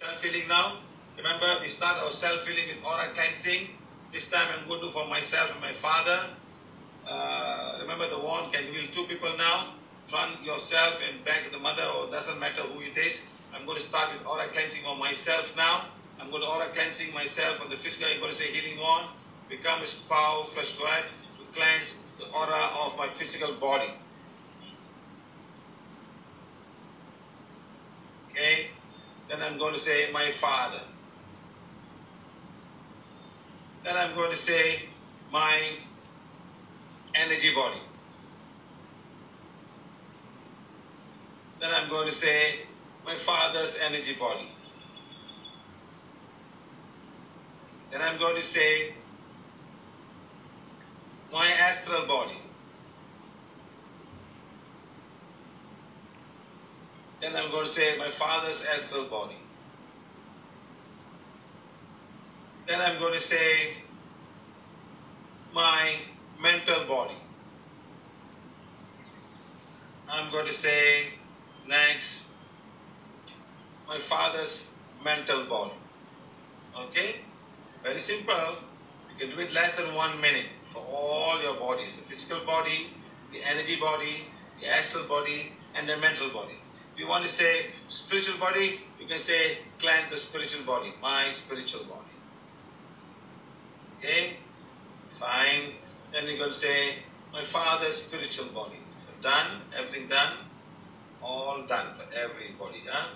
Self-healing now. Remember, we start our self-healing with aura cleansing. This time I'm going to do for myself and my father. Uh, remember the one can heal two people now. Front yourself and back the mother, or doesn't matter who it is. I'm going to start with aura cleansing on myself now. I'm going to aura cleansing myself on the physical. I'm going to say healing one. Become his power, fresh blood to cleanse the aura of my physical body. Okay. Then I'm going to say my father. Then I'm going to say my energy body. Then I'm going to say my father's energy body. Then I'm going to say my astral body. Then I'm going to say my father's astral body. Then I'm going to say my mental body. I'm going to say next my father's mental body. Okay? Very simple. You can do it less than one minute for all your bodies the physical body, the energy body, the astral body, and the mental body. You want to say spiritual body, you can say cleanse the spiritual body, my spiritual body. Okay? Fine. Then you can say my father's spiritual body. So done, everything done, all done for everybody. Huh?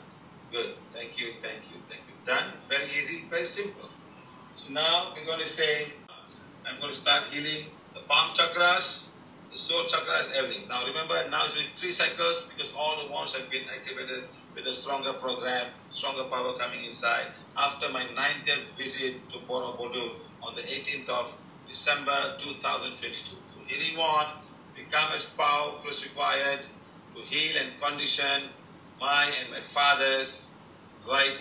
Good. Thank you, thank you, thank you. Done. Very easy, very simple. So now we're going to say, I'm going to start healing the palm chakras, the soul is everything. Now remember, now it's only three cycles because all the ones have been activated with a stronger program, stronger power coming inside. After my 90th visit to Borobudur on the 18th of December 2022. So healing one, become as powerful as required to heal and condition my and my father's right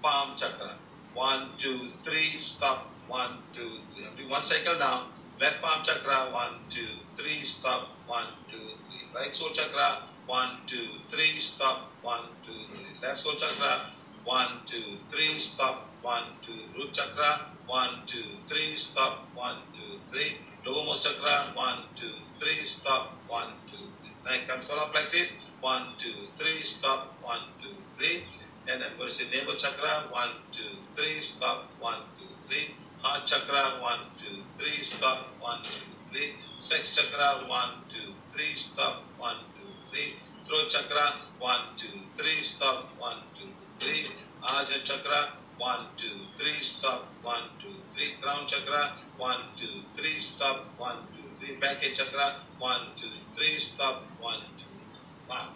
palm chakra. One, two, three, stop. One, two, three. I'm doing one cycle now. Left palm chakra, one, two, three, stop. One, two, three. Right soul chakra, one, two, three, stop. One, two, three. Left soul chakra, one, two, three, stop. One, two. Root chakra, one, two, three, stop. One, two, three. Lowermost chakra, one, two, three, stop. One, two, three. Next comes solar plexus, one, two, three, stop. One, two, three. Then I'm going to say navel chakra, one, two, three, stop. One, two, three. Heart chakra, one, two, three, stop. One, two, three. Sex chakra, one, two, three, stop. One, two, three. Throat chakra, one, two, three, stop. One, two, three. Ajna chakra, one, two, three, stop. One, two, three. Crown chakra, one, two, three, stop. One, two, three. Back chakra, one, two, three, stop. One, two, three. Wow.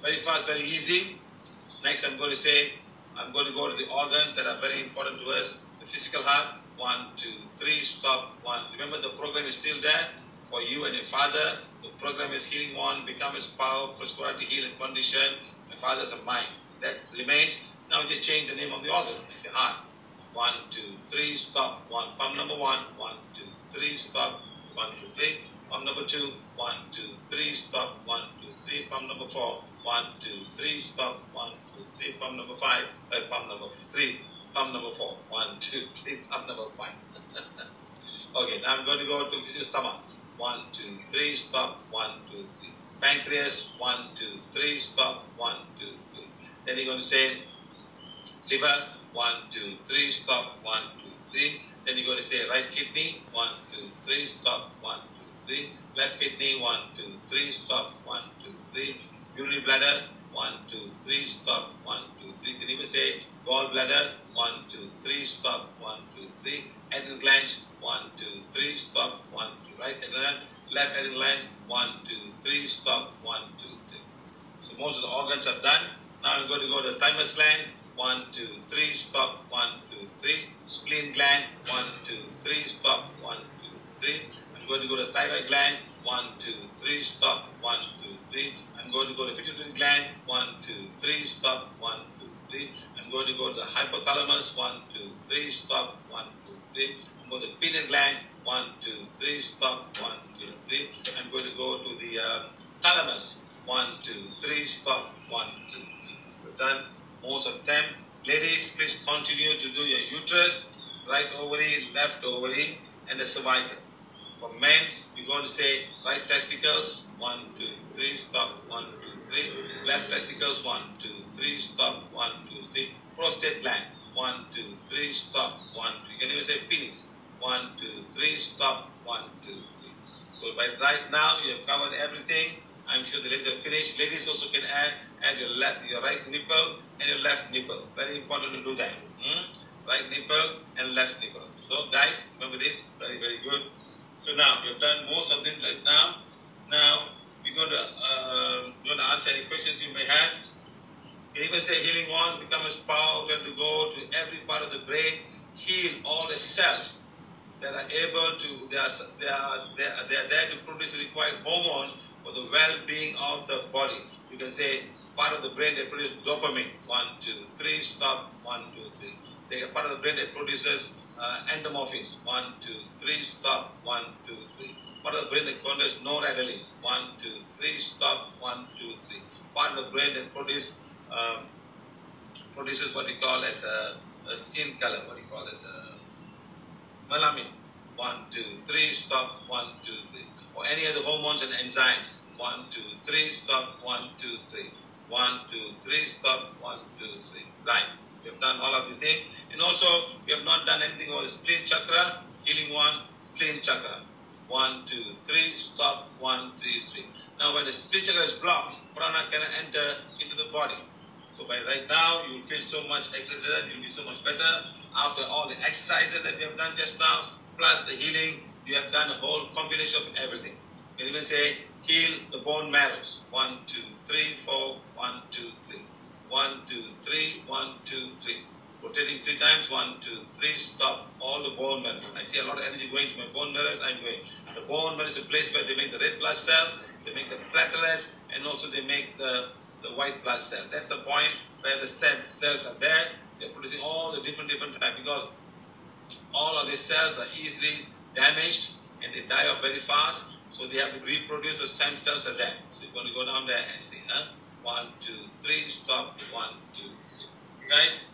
Very fast, very easy. Next, I'm going to say, I'm going to go to the organs that are very important to us. The physical heart, one, two, three, stop, one. Remember, the program is still there for you and your father. The program is healing one, become his power, first go out to heal and condition. My father's a mind. That remains. Now just change the name of the organ. I say heart. One, two, three, stop. One. Pump number one. One, two, three, stop. One, two, three. Pump number two. One, two, three, stop. One, two, three. Pump number four. One, two, three, stop. One, two, three. Pump number five. Uh, pump number three. Pump number four. One, two, three. Pump number five. okay, now I'm going to go to physical stomach. One, two, three, stop. One, two, three. Pancreas. One, two, three, stop. One, two, three. Then you're going to say liver. One, two, three, stop. One, two, three. Then you're going to say right kidney. One, two, three, stop. One, two, three. Left kidney. One, two, three, stop. One, two, three. Urinary bladder. One, two, three, stop. One, two, three. Can you even say gallbladder? One, two, three, stop. One, two, three. Adrenal glands. One, two, three, stop. One, two. Right adrenal gland. Left adrenal gland. One, two, three, stop. One, two, three. So most of the organs are done. Now I'm going to go to the thymus gland. One, two, three, stop. One, two, three. Spleen gland. One, two, three, stop. One, two, three. I'm going to go to thyroid gland. One, two, three, stop. One, two, three. I'm going to go to pituitary gland. One, two, three, stop. One, two, three. I'm going to go to the hypothalamus. One, two, three, stop. One, two, three. I'm going to the pineal gland. One, two, three, stop. One, two, three. I'm going to go to the uh, thalamus. One, two, three, stop. One, two, three. We're done. Most of them. Ladies, please continue to do your uterus, right ovary, left ovary, and the cervical. For men, we're going to say right testicles, one, two, three, stop, one, two, three. Left testicles, one, two, three, stop, one, two, three. Prostate gland, one, two, three, stop, one, two. You can even say penis, one, two, three, stop, one, two, three. So by right now, you have covered everything. I'm sure the ladies have finished. Ladies also can add, add your left, your right nipple and your left nipple. Very important to do that. Hmm? Right nipple and left nipple. So guys, remember this. Very, very good. So now we've done most of things right now. Now we're going to uh, going to answer any questions you may have. You even say healing one becomes power going to go to every part of the brain, heal all the cells that are able to they are they are they are, they are there to produce required hormones for the well-being of the body. You can say part of the brain that produces dopamine. One, two, three. Stop. One, two, three. They are part of the brain that produces uh, endomorphins. One, two, three. Stop. One, two, three. Part of the brain that contains noradrenaline. One, two, three. Stop. One, two, three. Part of the brain that produces um, produces what we call as a, a, skin color. What you call it? Uh, melanin. One, two, three. Stop. One, two, three or any other hormones and enzyme. One, two, three, stop, one, two, three. One, two, three, stop, one, two, three. Right. We have done all of these things. And also, we have not done anything about the spleen chakra, healing one, spleen chakra. One, two, three, stop, one, three, three. Now, when the spleen chakra is blocked, prana cannot enter into the body. So by right now, you will feel so much excited, you'll be so much better after all the exercises that we have done just now, plus the healing you have done a whole combination of everything. Can even say, heal the bone marrows. One, two, three, four, one, two, three. One, two, three, one, two, three. Rotating three times, one, two, three, stop all the bone marrows. I see a lot of energy going to my bone marrows, I'm going. The bone marrow is a place where they make the red blood cell, they make the platelets, and also they make the, the white blood cell. That's the point where the stem cells are there. They're producing all the different, different types because all of these cells are easily damaged and they die off very fast. So they have to reproduce the stem cells there. So you're going to go down there and see, huh? One, two, three, stop. One, two, three. Guys,